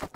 you